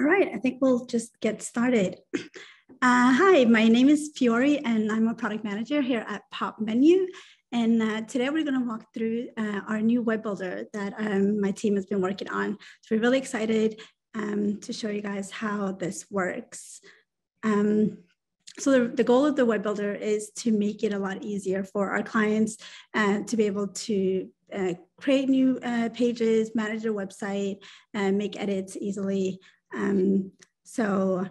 All right, I think we'll just get started. Uh, hi, my name is Fiore and I'm a product manager here at Popmenu. And uh, today we're gonna walk through uh, our new web builder that um, my team has been working on. So we're really excited um, to show you guys how this works. Um, so the, the goal of the web builder is to make it a lot easier for our clients uh, to be able to uh, create new uh, pages, manage their website, and make edits easily. Um, so,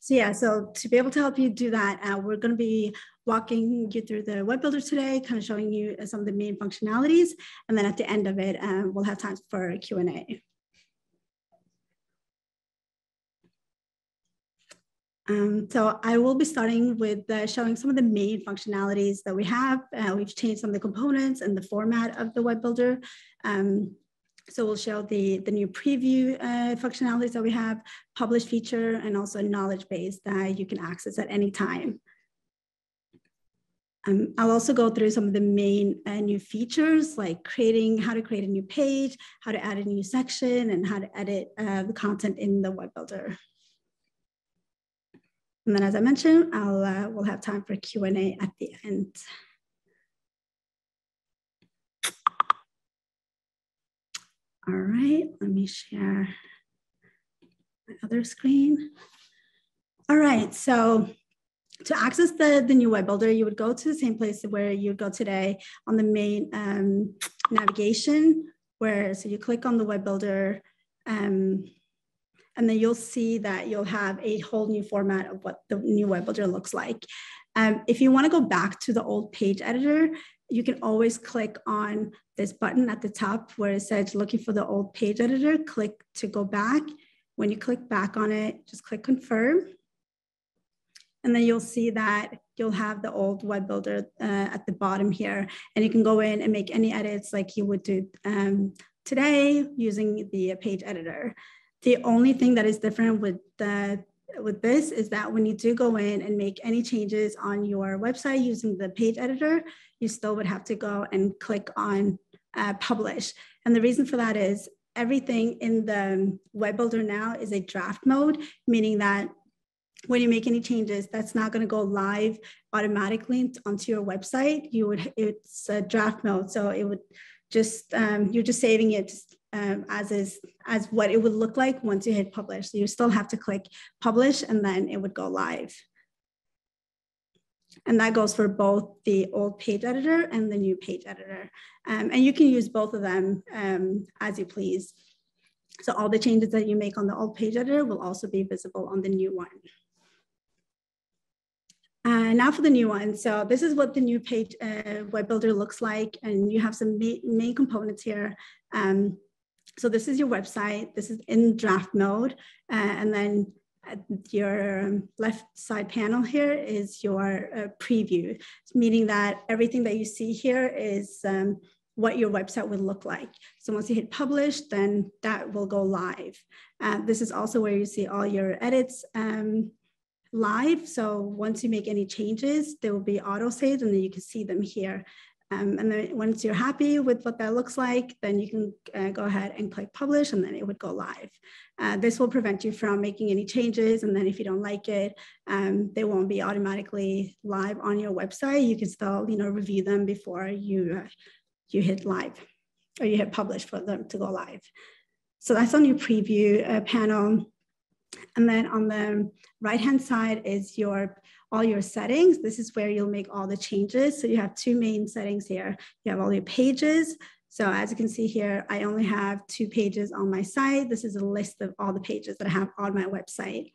so yeah, so to be able to help you do that, uh, we're going to be walking you through the web builder today, kind of showing you some of the main functionalities. And then at the end of it, um, we'll have time for Q&A. Um, so I will be starting with uh, showing some of the main functionalities that we have. Uh, we've changed some of the components and the format of the web builder. Um, so we'll show the, the new preview uh, functionalities that we have, publish feature, and also a knowledge base that you can access at any time. Um, I'll also go through some of the main uh, new features like creating, how to create a new page, how to add a new section, and how to edit uh, the content in the web builder. And then as I mentioned, I'll, uh, we'll have time for Q&A at the end. All right, let me share my other screen. All right, so to access the, the new web builder, you would go to the same place where you go today on the main um, navigation, where so you click on the web builder, um, and then you'll see that you'll have a whole new format of what the new web builder looks like. Um, if you want to go back to the old page editor, you can always click on this button at the top where it says looking for the old page editor, click to go back. When you click back on it, just click confirm. And then you'll see that you'll have the old web builder uh, at the bottom here. And you can go in and make any edits like you would do um, today using the page editor. The only thing that is different with the with this is that when you do go in and make any changes on your website using the page editor, you still would have to go and click on uh, publish. And the reason for that is everything in the web builder now is a draft mode, meaning that when you make any changes, that's not going to go live automatically onto your website. You would it's a draft mode, so it would just um, you're just saving it um, as is as what it would look like once you hit publish. So you still have to click publish, and then it would go live. And that goes for both the old page editor and the new page editor. Um, and you can use both of them um, as you please. So all the changes that you make on the old page editor will also be visible on the new one. Uh, now for the new one. So this is what the new page uh, web builder looks like. And you have some ma main components here. Um, so this is your website. This is in draft mode. Uh, and then your um, left side panel here is your uh, preview, meaning that everything that you see here is um, what your website would look like. So once you hit publish, then that will go live. Uh, this is also where you see all your edits um, live. So once you make any changes, they will be auto saved and then you can see them here. Um, and then once you're happy with what that looks like, then you can uh, go ahead and click publish and then it would go live. Uh, this will prevent you from making any changes. And then if you don't like it, um, they won't be automatically live on your website. You can still, you know, review them before you, uh, you hit live or you hit publish for them to go live. So that's on your preview uh, panel. And then on the right-hand side is your all your settings. This is where you'll make all the changes. So you have two main settings here. You have all your pages. So as you can see here, I only have two pages on my site. This is a list of all the pages that I have on my website.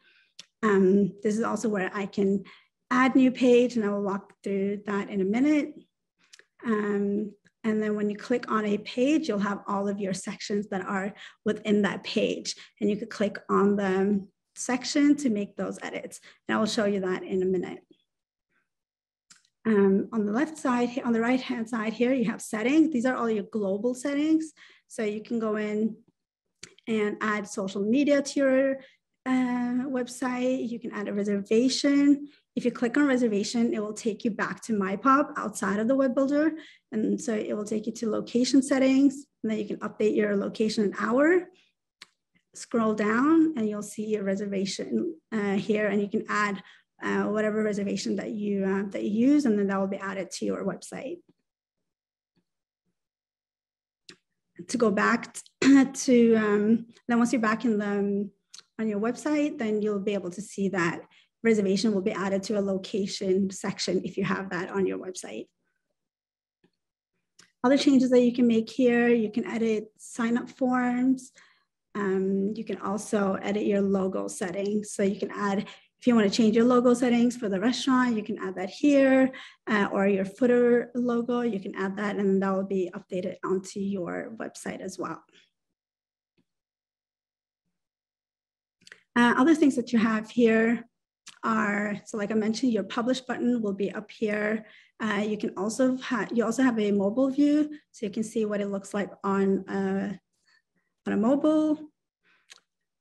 Um, this is also where I can add new page and I will walk through that in a minute. Um, and then when you click on a page, you'll have all of your sections that are within that page. And you could click on the section to make those edits. And I will show you that in a minute. Um, on the left side, on the right hand side here, you have settings. These are all your global settings. So you can go in and add social media to your uh, website. You can add a reservation. If you click on reservation, it will take you back to MyPop outside of the web builder. And so it will take you to location settings. And then you can update your location and hour. scroll down and you'll see your reservation uh, here and you can add uh, whatever reservation that you, uh, that you use and then that will be added to your website. To go back to, um, then once you're back in the, um, on your website, then you'll be able to see that reservation will be added to a location section if you have that on your website. Other changes that you can make here, you can edit sign up forms. Um, you can also edit your logo settings. So you can add, if you want to change your logo settings for the restaurant, you can add that here uh, or your footer logo, you can add that and that will be updated onto your website as well. Uh, other things that you have here are, so like I mentioned, your publish button will be up here. Uh, you can also have, you also have a mobile view, so you can see what it looks like on, uh, on a mobile.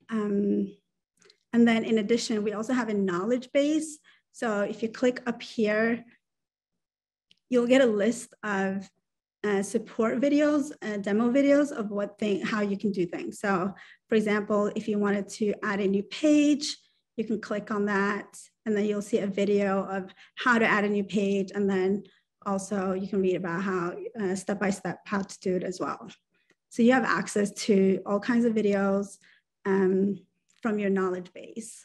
Um, and then in addition, we also have a knowledge base. So if you click up here, you'll get a list of uh, support videos, uh, demo videos of what thing, how you can do things. So for example, if you wanted to add a new page, you can click on that and then you'll see a video of how to add a new page. And then also you can read about how uh, step-by-step how to do it as well. So you have access to all kinds of videos um, from your knowledge base.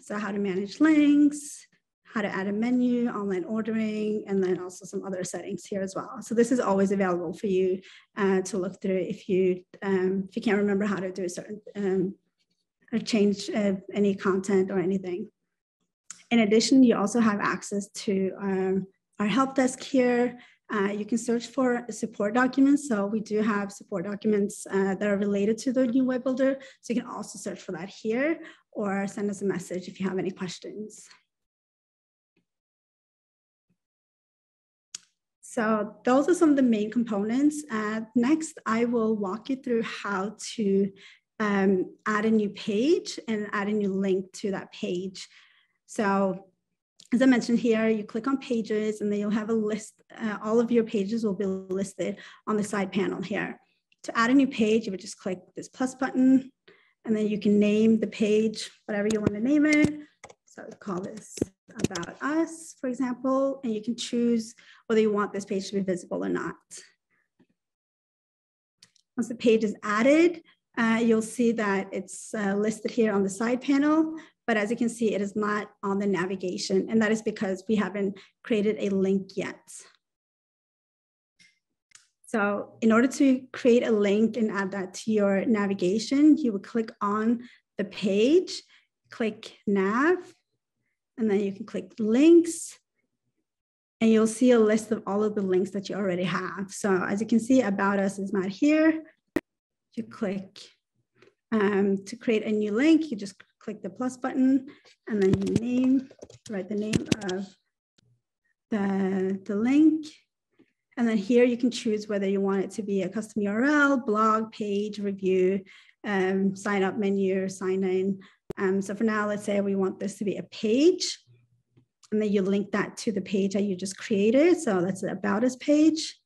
So how to manage links, how to add a menu, online ordering, and then also some other settings here as well. So this is always available for you uh, to look through if you um, if you can't remember how to do a certain um, or change uh, any content or anything. In addition, you also have access to um, our help desk here. Uh, you can search for support documents. So we do have support documents uh, that are related to the new web builder. So you can also search for that here or send us a message if you have any questions. So those are some of the main components. Uh, next, I will walk you through how to um, add a new page and add a new link to that page. So as I mentioned here, you click on pages and then you'll have a list, uh, all of your pages will be listed on the side panel here. To add a new page, you would just click this plus button and then you can name the page, whatever you want to name it. So call this about us, for example, and you can choose whether you want this page to be visible or not. Once the page is added, uh, you'll see that it's uh, listed here on the side panel, but as you can see, it is not on the navigation, and that is because we haven't created a link yet. So in order to create a link and add that to your navigation, you would click on the page, click nav, and then you can click links, and you'll see a list of all of the links that you already have. So as you can see, About Us is not here, you click um, to create a new link, you just click the plus button and then you name, write the name of the, the link. And then here you can choose whether you want it to be a custom URL, blog, page, review, um, sign up menu, sign in. Um, so for now, let's say we want this to be a page. And then you link that to the page that you just created. So that's the About Us page.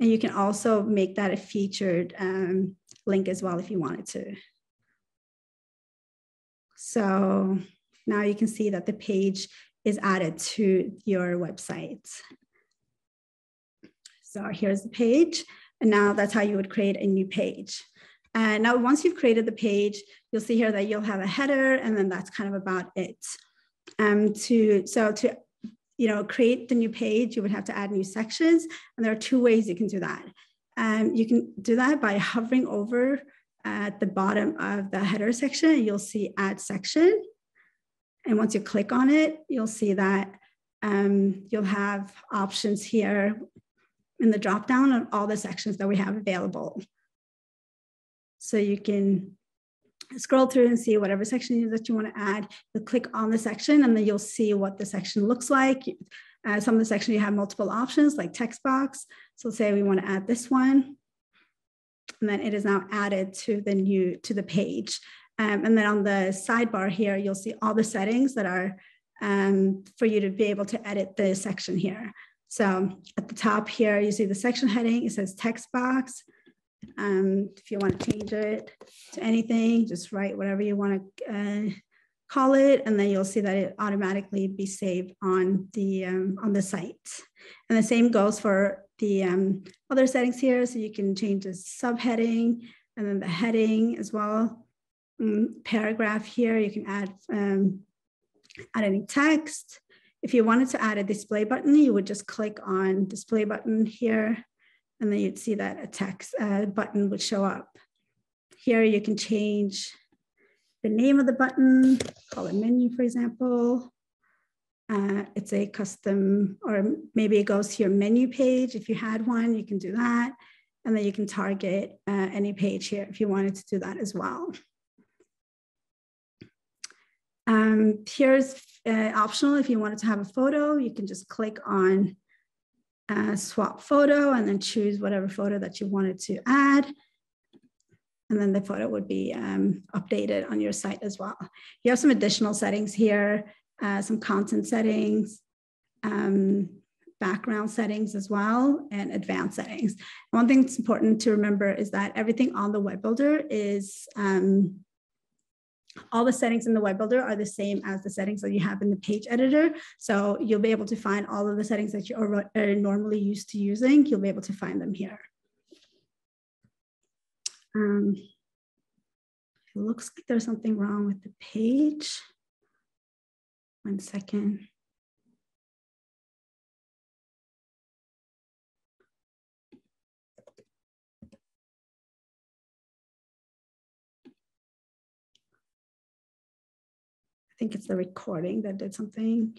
And you can also make that a featured um, link as well if you wanted to. So now you can see that the page is added to your website. So here's the page. And now that's how you would create a new page. And now once you've created the page, you'll see here that you'll have a header and then that's kind of about it. Um, to, so to you know, create the new page, you would have to add new sections. And there are two ways you can do that. Um, you can do that by hovering over at the bottom of the header section, you'll see add section. And once you click on it, you'll see that um, you'll have options here in the dropdown of all the sections that we have available. So you can scroll through and see whatever section that you want to add. You'll click on the section and then you'll see what the section looks like. Uh, some of the section you have multiple options like text box. So say we want to add this one. And then it is now added to the new to the page. Um, and then on the sidebar here, you'll see all the settings that are um, for you to be able to edit the section here. So at the top here, you see the section heading, it says text box. Um, if you want to change it to anything, just write whatever you want to uh, call it, and then you'll see that it automatically be saved on the um, on the site. And the same goes for the um, other settings here. So you can change the subheading and then the heading as well. Mm, paragraph here, you can add um, add any text. If you wanted to add a display button, you would just click on display button here, and then you'd see that a text uh, button would show up. Here you can change the name of the button, call it menu, for example. Uh, it's a custom, or maybe it goes to your menu page. If you had one, you can do that. And then you can target uh, any page here if you wanted to do that as well. Um, here's uh, optional if you wanted to have a photo, you can just click on uh, swap photo and then choose whatever photo that you wanted to add. And then the photo would be um, updated on your site as well. You have some additional settings here, uh, some content settings, um, background settings as well, and advanced settings. One thing that's important to remember is that everything on the web builder is um, all the settings in the web builder are the same as the settings that you have in the page editor. So you'll be able to find all of the settings that you are, normally used to using. You'll be able to find them here. Um, it looks like there's something wrong with the page. One second. Think it's the recording that did something.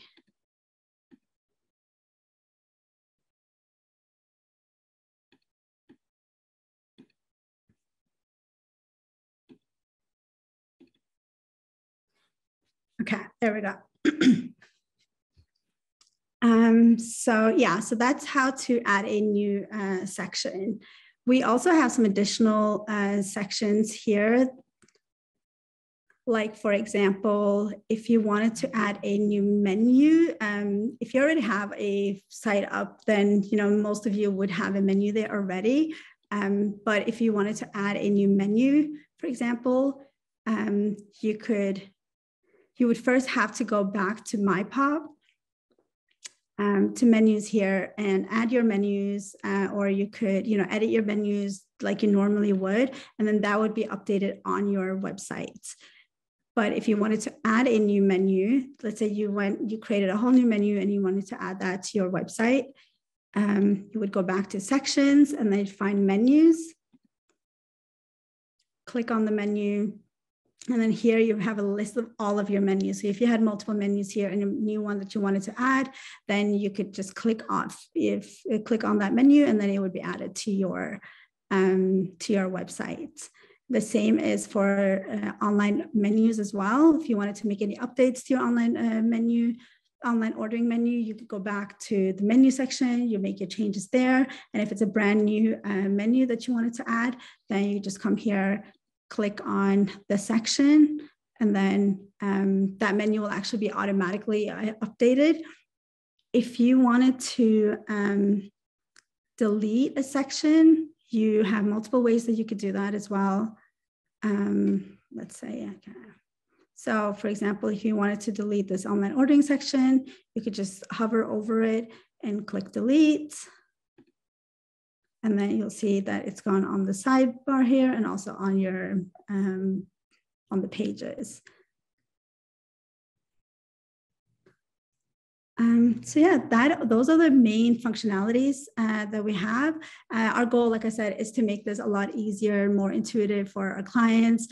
Okay, there we go. um, so yeah, so that's how to add a new uh, section. We also have some additional uh, sections here like for example, if you wanted to add a new menu, um, if you already have a site up, then you know most of you would have a menu there already. Um, but if you wanted to add a new menu, for example, um, you could, you would first have to go back to MyPop um, to menus here and add your menus, uh, or you could, you know, edit your menus like you normally would, and then that would be updated on your website. But if you wanted to add a new menu, let's say you went, you created a whole new menu and you wanted to add that to your website, um, you would go back to sections and then find menus, click on the menu, and then here you have a list of all of your menus. So if you had multiple menus here and a new one that you wanted to add, then you could just click on if click on that menu and then it would be added to your um, to your website. The same is for uh, online menus as well. If you wanted to make any updates to your online uh, menu, online ordering menu, you could go back to the menu section, you make your changes there. And if it's a brand new uh, menu that you wanted to add, then you just come here, click on the section, and then um, that menu will actually be automatically uh, updated. If you wanted to um, delete a section, you have multiple ways that you could do that as well um, let's say, okay. So for example, if you wanted to delete this online ordering section, you could just hover over it and click delete. And then you'll see that it's gone on the sidebar here and also on your, um, on the pages. Um, so yeah, that those are the main functionalities uh, that we have. Uh, our goal, like I said, is to make this a lot easier, more intuitive for our clients.